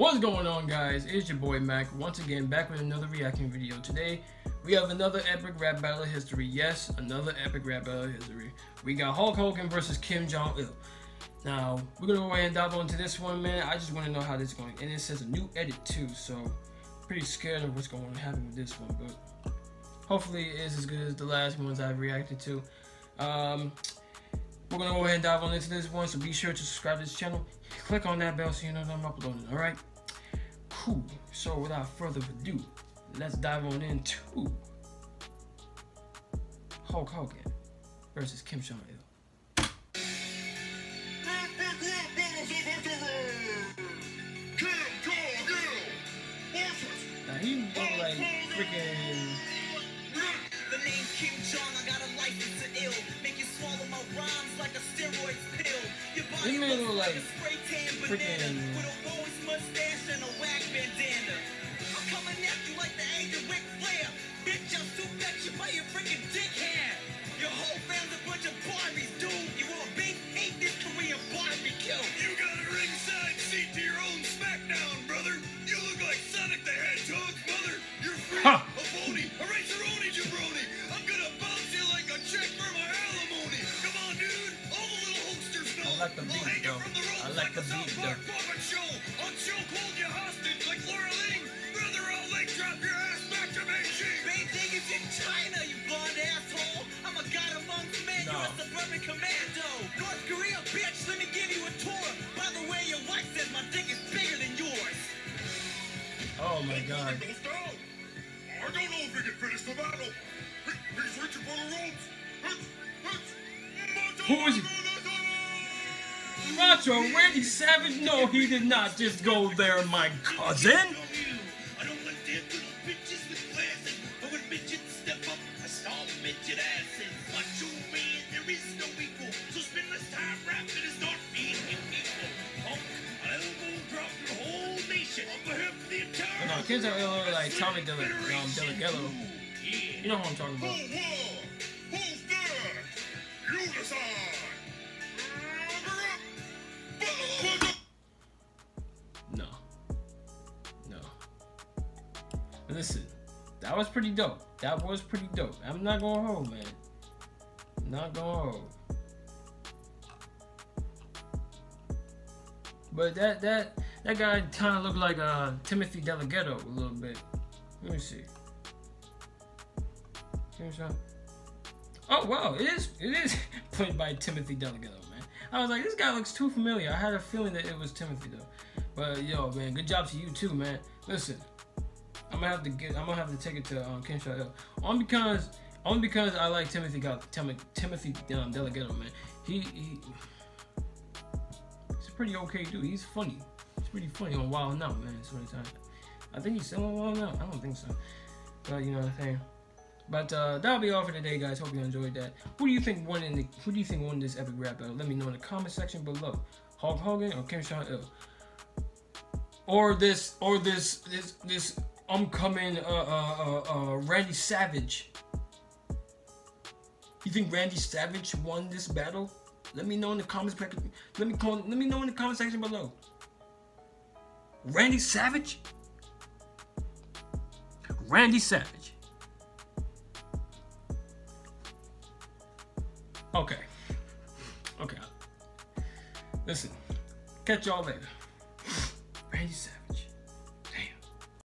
What's going on guys? It's your boy Mac once again back with another reaction video. Today we have another epic rap battle history. Yes, another epic rap battle history. We got Hulk Hogan versus Kim Jong Il. Now we're gonna go ahead and dive into this one, man. I just want to know how this is going, and it says a new edit too, so pretty scared of what's going to happen with this one, but hopefully it is as good as the last ones I've reacted to. Um, we're gonna go ahead and dive on into this one, so be sure to subscribe to this channel. Click on that bell so you know that I'm uploading, alright? Cool. So without further ado, let's dive on into Hulk Hogan versus Kim Jong Il. He look like freaking. The name's Kim Jong, I got a like a steroid pill. Your body This looks look like a spray tan banana with a Bowie mustache and a wag bandana. I'm coming at you like the angel Ric Flair. Bitch, I'm super you by your freaking dick hair. Your whole family's a bunch of Barbies, dude. You all big hate this Korean barbecue. You got a ringside seat to your own SmackDown, brother. You look like Sonic the Hedgehog's mother. You're free, Ha! Like the I'll beat, hang though. from the ropes I like the beat, South Park. I'll choke hold you hostage like Laura Ling. Brother, I'll leg drop your ass back to Beijing. Beijing is in China, you blonde asshole. I'm a god amongst men, No. you're a suburban commando. North Korea, bitch, let me give you a tour. By the way, your wife says my dick is bigger than yours. Oh my god. I don't know if we can finish the battle. He, he's reaching for the ropes. It's, it's Who is he? Macho Randy Savage? No, he did not just go there, my cousin. I don't like dead little bitches with glasses. But when midgets step up, I stomp Listen, that was pretty dope. That was pretty dope. I'm not going home, man. Not going home. But that that that guy kind of looked like uh, Timothy Delaghetto a little bit. Let me see. Oh wow, it is it is played by Timothy Delaghetto, man. I was like, this guy looks too familiar. I had a feeling that it was Timothy though. But yo, man, good job to you too, man. Listen, I'm gonna have to get, I'm gonna have to take it to um, Ken Shaw only because, only because I like Timothy got Tim, Timothy um, Delaghetto, man. He, he, he's a pretty okay dude. He's funny. He's pretty funny on Wild 'N Out, man. So time. I think he's still on Wild 'N Out. I don't think so, but you know what I'm saying. But uh, that'll be all for today, guys. Hope you enjoyed that. Who do you think won in the? Who do you think won this epic rap battle? Let me know in the comment section below. Hulk Hogan or Kim Jong Il? Or this, or this, this, this upcoming uh, uh, uh, uh, Randy Savage. You think Randy Savage won this battle? Let me know in the comments. Let me call, let me know in the comment section below. Randy Savage. Randy Savage. Okay. Okay. Listen. Catch y'all later. Randy Savage.